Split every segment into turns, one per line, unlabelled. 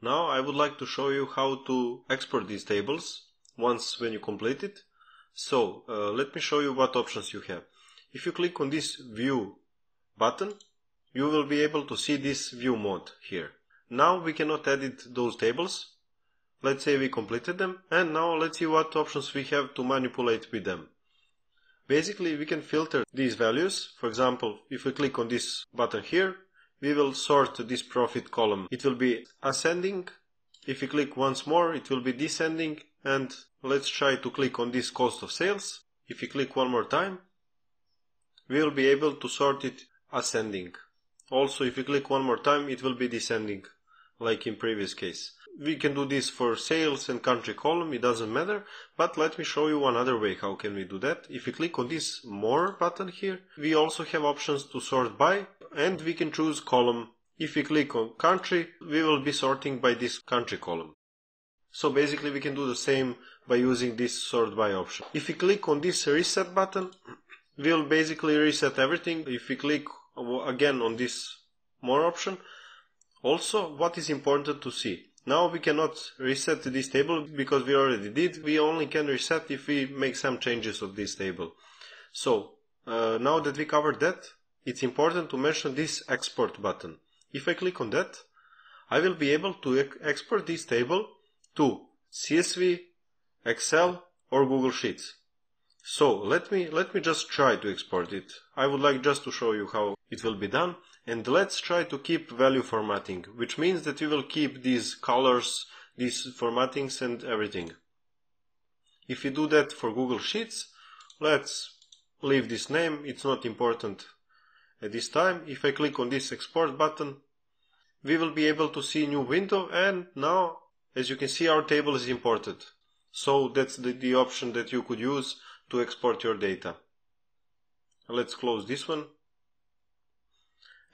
Now I would like to show you how to export these tables once when you complete it. So uh, let me show you what options you have. If you click on this view button, you will be able to see this view mode here. Now we cannot edit those tables. Let's say we completed them and now let's see what options we have to manipulate with them. Basically we can filter these values. For example, if we click on this button here, we will sort this profit column. It will be ascending. If you click once more, it will be descending. And let's try to click on this cost of sales. If you click one more time, we will be able to sort it ascending. Also, if you click one more time, it will be descending, like in previous case. We can do this for sales and country column, it doesn't matter, but let me show you one other way how can we do that. If you click on this more button here, we also have options to sort by and we can choose column. If we click on country, we will be sorting by this country column. So basically we can do the same by using this sort by option. If we click on this reset button, we'll basically reset everything. If we click again on this more option, also what is important to see. Now we cannot reset this table because we already did. We only can reset if we make some changes of this table. So uh, now that we covered that, it's important to mention this export button. If I click on that, I will be able to export this table to CSV, Excel or Google Sheets. So let me, let me just try to export it. I would like just to show you how it will be done. And let's try to keep value formatting, which means that we will keep these colors, these formattings and everything. If we do that for Google Sheets, let's leave this name. It's not important at this time, if I click on this export button, we will be able to see a new window and now, as you can see, our table is imported. So that's the, the option that you could use to export your data. Let's close this one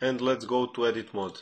and let's go to edit mode.